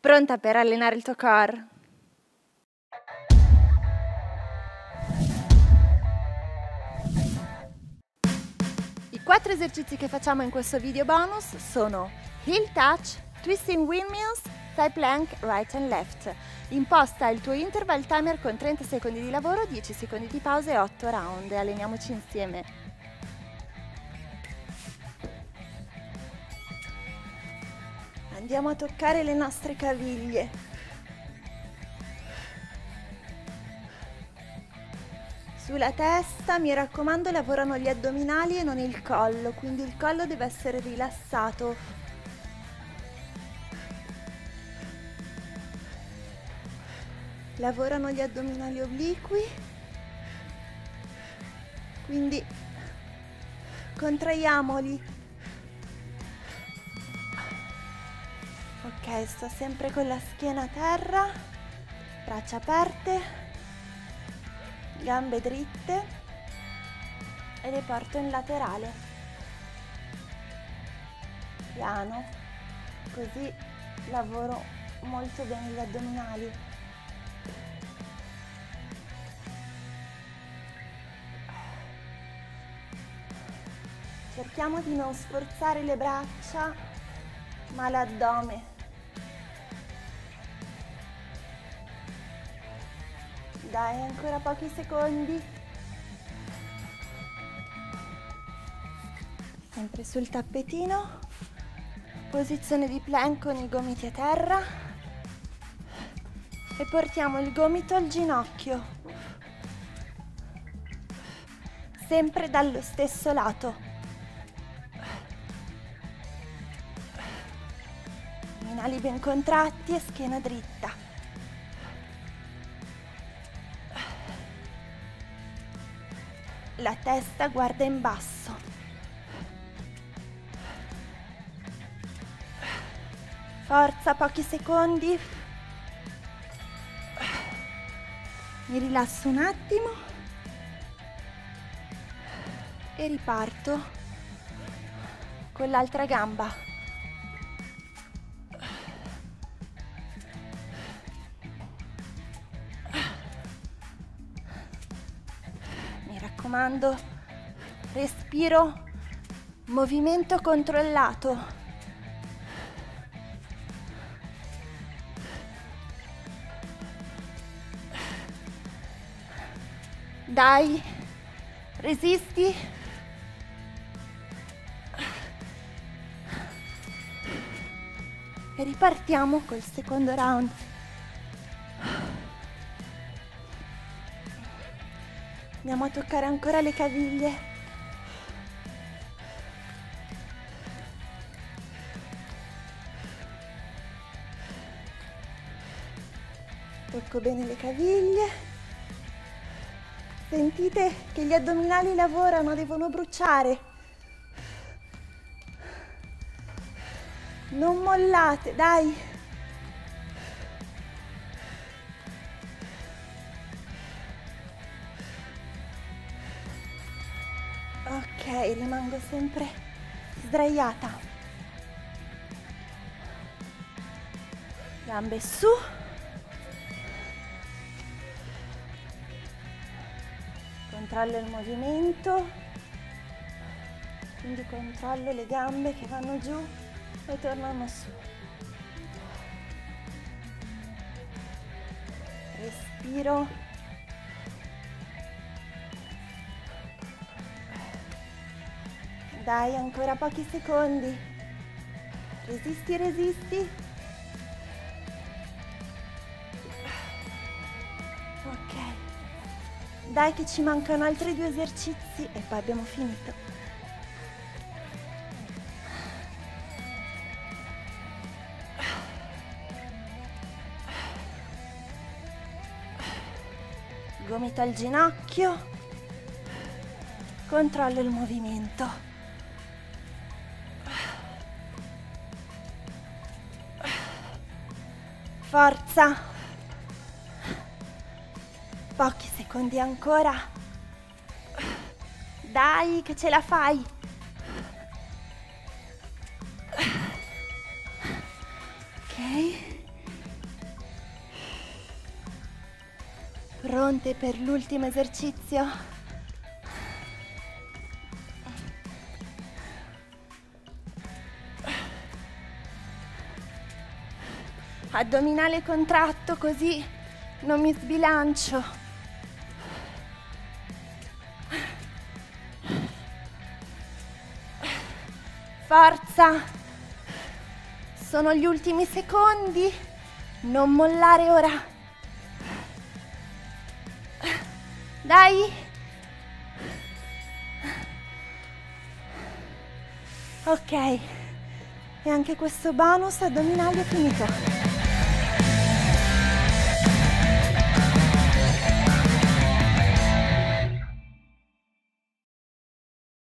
Pronta per allenare il tuo core? I quattro esercizi che facciamo in questo video bonus sono Heel Touch, Twisting Windmills, Thigh Plank, Right and Left. Imposta il tuo interval timer con 30 secondi di lavoro, 10 secondi di pausa e 8 round. Alleniamoci insieme. Andiamo a toccare le nostre caviglie. Sulla testa, mi raccomando, lavorano gli addominali e non il collo, quindi il collo deve essere rilassato. Lavorano gli addominali obliqui, quindi contraiamoli ok sto sempre con la schiena a terra braccia aperte gambe dritte e le porto in laterale. Piano così lavoro molto bene gli addominali. Cerchiamo di non sforzare le braccia ma l'addome Dai, ancora pochi secondi. Sempre sul tappetino. Posizione di plank con i gomiti a terra. E portiamo il gomito al ginocchio. Sempre dallo stesso lato. Addominali ben contratti e schiena dritta. La testa guarda in basso. Forza, pochi secondi. Mi rilasso un attimo e riparto con l'altra gamba. Raccomando, respiro, movimento controllato. Dai, resisti. E ripartiamo col secondo round. Andiamo a toccare ancora le caviglie. Tocco bene le caviglie. Sentite che gli addominali lavorano, devono bruciare. Non mollate, dai. Rimango sempre sdraiata. Gambe su. Controllo il movimento. Quindi controllo le gambe che vanno giù e tornano su. Respiro Dai, ancora pochi secondi. Resisti, resisti. Ok. Dai che ci mancano altri due esercizi e poi abbiamo finito. Gomito al ginocchio. Controllo il movimento. Forza. Pochi secondi ancora. Dai che ce la fai. Ok. Pronte per l'ultimo esercizio? Addominale contratto così non mi sbilancio. Forza! Sono gli ultimi secondi. Non mollare ora. Dai! Ok. E anche questo bonus addominali è finito.